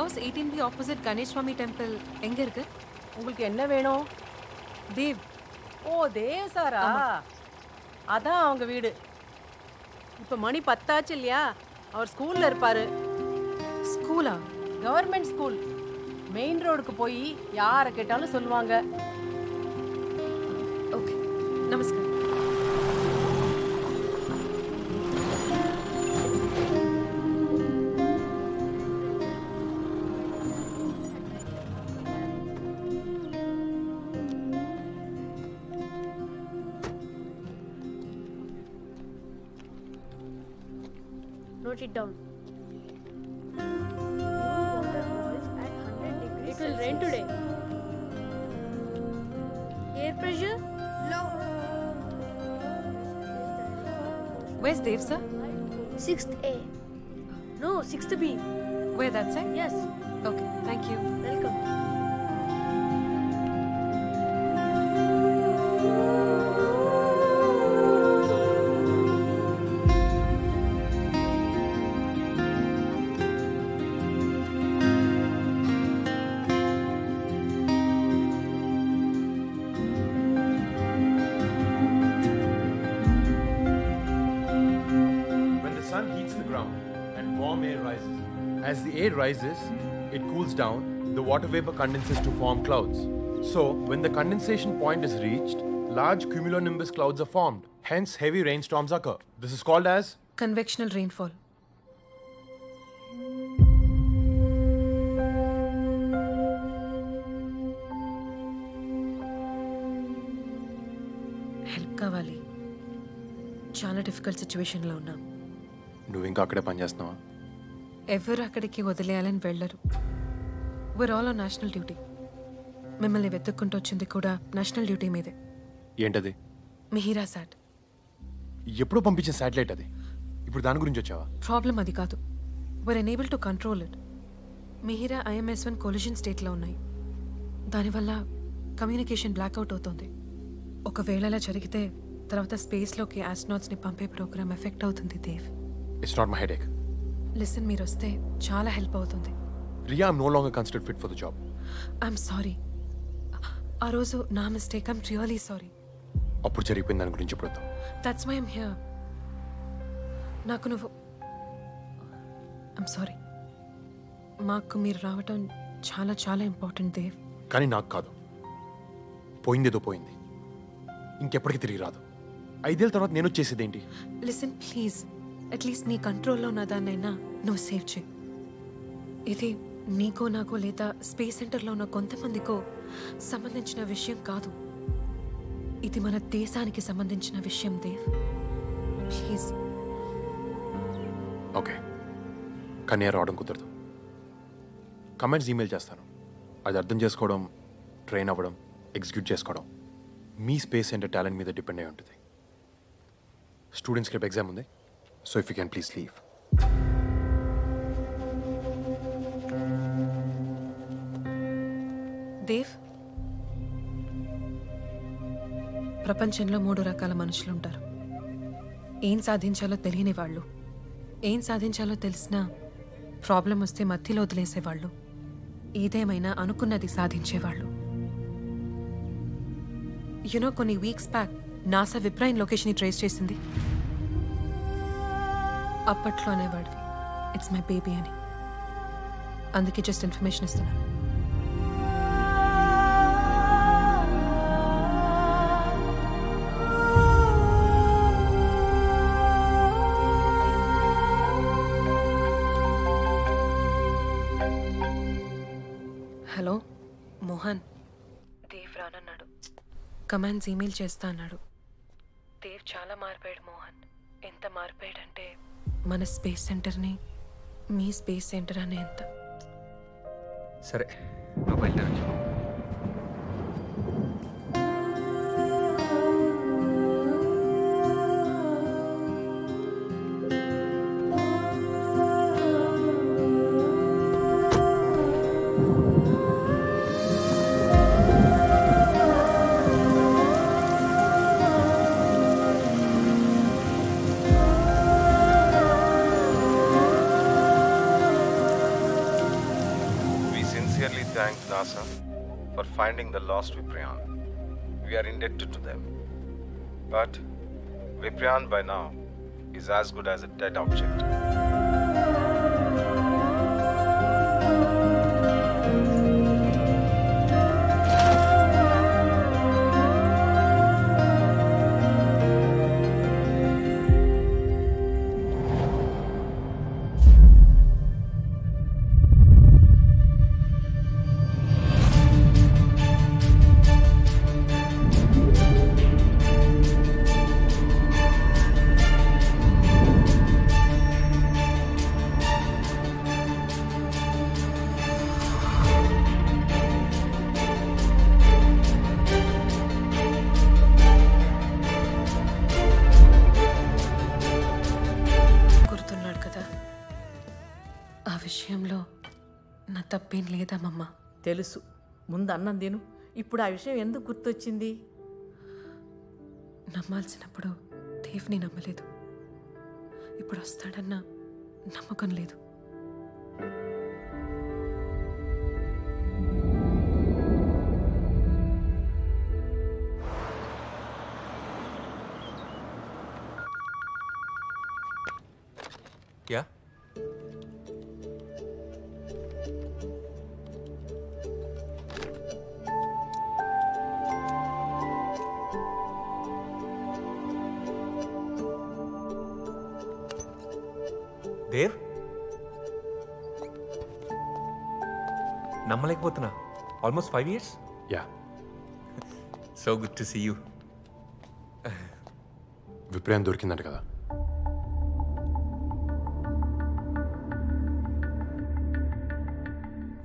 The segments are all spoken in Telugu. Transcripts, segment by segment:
House eighteen B opposite Ganesh Swami temple எங்க இருக்கு? உங்களுக்கு என்ன வேணும்? தேவ். ஓ தேவ் சாரா. அதான் அவங்க வீடு. இப்போ மணி பத்தாச்சு இல்லையா? அவர் ஸ்கூல்ல இருப்பாரு. ஸ்கூலா? Government school. மெயின் ரோடுக்கு போய் யாரை கேட்டாலும் சொல்லுவாங்க. ஓகே. நமஸ்காரம் Note it down. It will rain today. Air pressure low. Where's Dev, sir? Sixth A. No, sixth B. Where that side? Yes. Okay, thank you. Welcome. as the air rises, it cools down, the water vapor condenses to form clouds. So, when the condensation point is reached, large cumulonimbus clouds are formed. Hence, heavy rainstorms occur. This is called as Convectional rainfall. Help కావాలి చాలా డిఫికల్ట్ సిచ్యువేషన్లో ఉన్నాం నువ్వు ఇంకా అక్కడే పనిచేస్తున్నావా ఎవరు అక్కడికి వదిలేయాలని వెళ్ళరు. We're all on national duty మిమ్మల్ని వెతుక్కుంటూ వచ్చింది కూడా నేషనల్ డ్యూటీ మీదే. ఏంటది? మిహిరా సాట్ ఎప్పుడో పంపించిన శాటిలైట్ అది? ఇప్పుడు దాని గురించి వచ్చావా? ప్రాబ్లం అది కాదు. We're unable to control it Mihira IMS one collision స్టేట్లో ఉన్నాయి. దానివల్ల కమ్యూనికేషన్ బ్లాక్అవుట్ అవుతుంది. ఒకవేళ అలా జరిగితే తర్వాత స్పేస్లోకి ఆస్ట్రానాట్స్ని పంపే ప్రోగ్రామ్ ఎఫెక్ట్ అవుతుంది Dev it's not my head listen మీరు వస్తే చాలా హెల్ప్ అవుతుంది. Riya I'm no longer considered fit for the job I'm sorry ఆ రోజు నా మిస్టేక్ ఐమ్ రియలీ సారీ అప్పుడు జరిగిపోయిన దాని గురించి ఇప్పుడు దట్స్ వై ఐమ్ హియర్ నాకు నువ్వు ఐమ్ సారీ మాకు మీరు రావటం చాలా చాలా ఇంపార్టెంట్ దేవ్ కానీ నాకు కాదు. పోయిందేదో పోయింది. ఇంకెప్పటికీ తిరిగి రాదు. ఐదేళ్ళ తర్వాత నేను వచ్చేసేది ఏంటి లిసన్ ప్లీజ్ అట్లీస్ట్ నీ కంట్రోల్లో ఉన్న దాన్నైనా నువ్వు సేవ్ చేయి ఇది నీకో నాకో లేదా స్పేస్ సెంటర్లో ఉన్న కొంతమందికో సంబంధించిన విషయం కాదు. ఇది మన దేశానికి సంబంధించిన విషయం దేవ్. ప్లీజ్ ఓకే కానీ రావడం కుదరదు. కమెంట్స్ ఈమెయిల్ చేస్తాను. అది అర్థం చేసుకోవడం ట్రైన్ అవ్వడం ఎగ్జిక్యూట్ చేసుకోవడం మీ స్పేస్ సెంటర్ టాలెంట్ మీద డిపెండ్ అయి ఉంటుంది. స్టూడెంట్స్కి రేపు ఎగ్జామ్ ఉంది. So if you can please leave Dev ప్రపంచంలో మూడు రకాల మనుషులు ఉంటారు. ఏం సాధించాలో తెలియని వాళ్ళు. ఏం సాధించాలో తెలిసినా ప్రాబ్లం వస్తే మధ్యలో వదిలేసేవాళ్ళు. ఏదేమైనా అనుకున్నది సాధించేవాళ్ళు. యునో కొన్ని వీక్స్ బ్యాక్ నాసా విప్రైన్ లొకేషన్ ట్రేస్ చేసింది. అప్పట్లో అనేవాడివి ఇట్స్ మై బేబీ అని. అందుకే జస్ట్ ఇన్ఫర్మేషన్ ఇస్తున్నాను హలో మోహన్. దేవ్ రానన్నాడు. కమాండ్స్ ఈమెయిల్ చేస్తా అన్నాడు. దేవ్ చాలా మారిపోయాడు మోహన్. ఎంత మారిపోయాడంటే మన స్పేస్ సెంటర్ని మీ స్పేస్ సెంటర్ అనే ఎంత సరే. నువ్వు బయలుదేరచ్చు For finding the lost Viprian. We are indebted to them. But Viprian by now is as good as a dead object. తప్పేం లేదమ్మమ్మ తెలుసు. ముందు అన్నం తిను. ఇప్పుడు ఆ విషయం ఎందుకు గుర్తొచ్చింది? నమ్మాల్సినప్పుడు దేవ్ని నమ్మలేదు. ఇప్పుడు వస్తాడన్న నమ్మకం లేదు. Dev నమ్మలేకపోతున్నా. Almost five years yeah so good to see you విప్రయం దొరికిందంట కదా.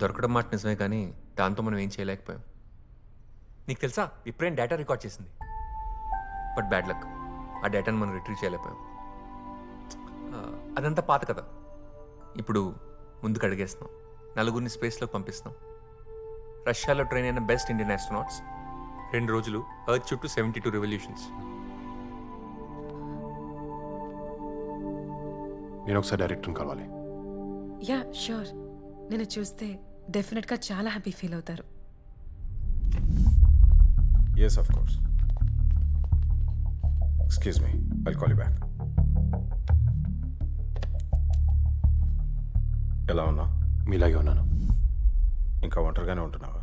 దొరకడం మాట నిజమే కానీ దాంతో మనం ఏం చేయలేకపోయాం. నీకు తెలుసా? ఇప్పుడేం డేటా రికార్డ్ చేసింది. బట్ బ్యాడ్ లక్ ఆ డేటాను మనం రిట్రీవ్ చేయలేకపోయాం. అదంతా పాత కదా ఇప్పుడు ముందుకు అడిగేస్తున్నాం. నలుగురిని స్పేస్లోకి పంపిస్తున్నాం. రష్యాలో ట్రైన్ అయిన బెస్ట్ ఇండియన్ ఆస్ట్రోనాట్స్ రెండు రోజులు ఎర్త్ చుట్టూ సెవెంటీ టూ రెవల్యూషన్స్ నేను ఒకసారి డైరెక్టర్ని కలవాలి. యా ష్యూర్ నేను చూస్తే డెఫినెట్గా చాలా హ్యాపీ ఫీల్ అవుతారు. Yes, of course. Excuse me, I'll call you back. ఎలా ఉన్నా? మీలాగే ఉన్నాను. ఇంకా ఒంటరిగానే ఉంటున్నావా?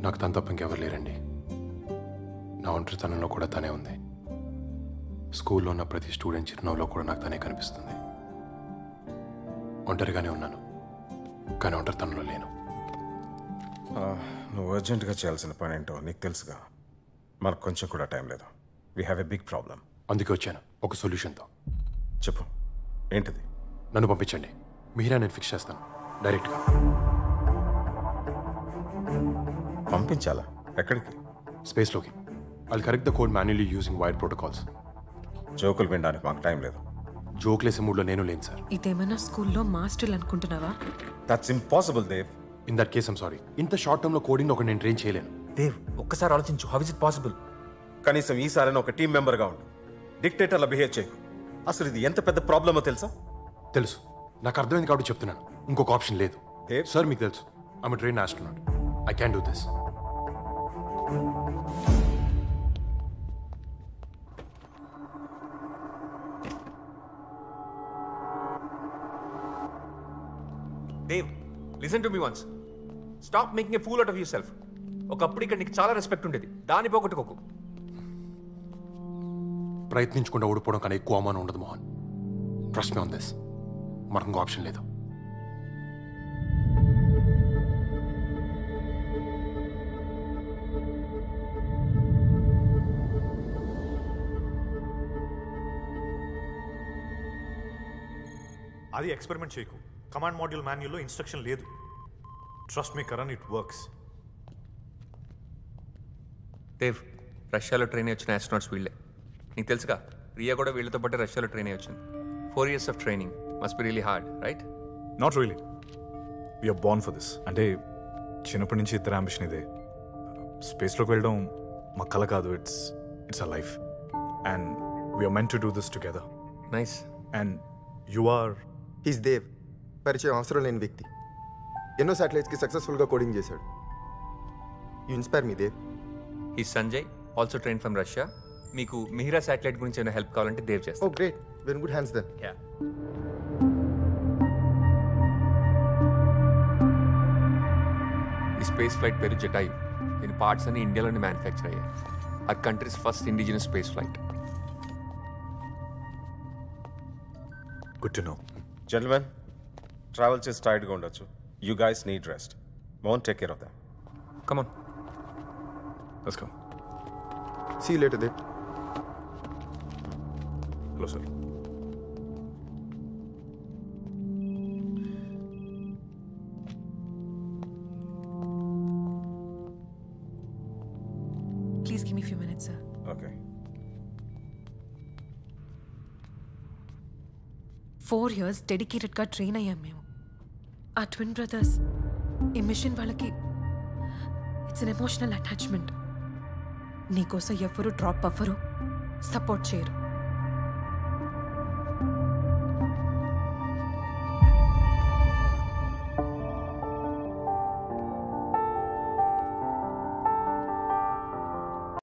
నాకు తన తప్ప ఇంకెవరు లేరండి. నా ఒంటరితనంలో కూడా తనే ఉంది. స్కూల్లో ఉన్న ప్రతి స్టూడెంట్ చిరునవ్వులో కూడా నాకు తనే కనిపిస్తుంది. ఒంటరిగానే ఉన్నాను కానీ ఒంటరితనంలో లేను. నువ్వు అర్జెంటుగా చేయాల్సిన పని ఏంటో నీకు తెలుసుగా. మనకు కొంచెం కూడా టైం లేదు. We have a big problem అందుకే వచ్చాను. ఒక సొల్యూషన్తో. చెప్పు. ఏంటిది? నన్ను పంపించండి. మీరా నేను ఫిక్స్ చేస్తాను. డైరెక్ట్గా. పంపించాలా? ఎక్కడికి? స్పేస్లోకి. I'll correct the code manually using wire protocols జోకులు వినడానికి మాకు టైం లేదు. జోక్లేసే మూడ్లో నేను లేను సార్. ఇదేమన్నా స్కూల్లో మాస్టర్లు అనుకుంటున్నావా? That's impossible Dev in that case I'm sorry ఇంత షార్ట్ టర్మ్లో కోడింగ్ ఒక నేను ట్రైన్ చేయలేను. దేవ్ ఒక్కసారి ఆలోచించు. హౌ ఇస్ ఇట్ పాసిబుల్ కనీసం ఈసారైనా ఒక టీం మెంబర్గా ఉండు. డిక్టేటర్లా బిహేవ్ చేయకు. అసలు ఇది ఎంత పెద్ద ప్రాబ్లమో తెలుసా? తెలుసు. నాకు అర్థమైంది కాబట్టి చెప్తున్నాను. ఇంకొక ఆప్షన్ లేదు? సార్ మీకు తెలుసు. I'm train astronaut I can do this Dev listen to me once stop making a fool out of yourself ఒకప్పుడు ఇక్కడ నీకు చాలా రెస్పెక్ట్ ఉండేది. దాన్ని పోగొట్టుకోకు. ప్రయత్నించకుండా ఓడిపోవడం కన్నా ఎక్కువ అవమానం ఉండదు Mohan. Trust me on this మనకు ఇంకో ఆప్షన్ లేదు. అది ఎక్స్పెరిమెంట్ చేయకు. కమాండ్ మాడ్యూల్ మాన్యుల్లో ఇన్స్ట్రక్షన్ లేదు. Trust me Karan it works Dev రష్యాలో ట్రైన్ వచ్చిన ఆస్ట్రోనాట్స్ వీళ్ళే. నీకు తెలుసుగా రియా కూడా వీళ్ళతో పాటు రష్యాలో ట్రైన్ అయ్యి వచ్చింది. Four years of training must be really hard right not really we're born for this అంటే చిన్నప్పటి నుంచి ఇద్దరు అంబిషన్ ఇదే. స్పేస్లోకి వెళ్ళడం మా కల కాదు. It's it's a life and we're meant to do this together nice and you are He's Dev. పరిచయం అవసరం లేని వ్యక్తి. ఎన్నో శాటిలైట్స్కి సక్సెస్ఫుల్గా కోడింగ్ చేశాడు. యూ ఇన్స్పైర్ మీ దేవ్ ఈ Sanjay also train from Russia మీకు మిహిరా శాటిలైట్ గురించి ఏమైనా హెల్ప్ కావాలంటే దేవ్ ఓ చేస్తాను great when good hands then ఈ స్పేస్ ఫ్లైట్ పేరు జటాయు దీని పార్ట్స్ అన్ని ఇండియాలోనే మ్యానుఫ్యాక్చర్ అయ్యాయి. ఆ countries first indigenous space flight good to know gentlemen travel చేసి టైర్డ్గా ఉండొచ్చు. You guys need rest won't take care of them come on let's come see later Dev hello sir please give me few minutes sir okay four years డెడికేటెడ్గా ట్రైన్ అయ్యాం మేము ఆ ట్విన్ బ్రదర్స్ ఈ మిషన్ వాళ్ళకి ఇట్స్ అన్ ఎమోషనల్ అటాచ్మెంట్ నీకోసం ఎవ్వరూ డ్రాప్ అవ్వరు సపోర్ట్ చేయరు.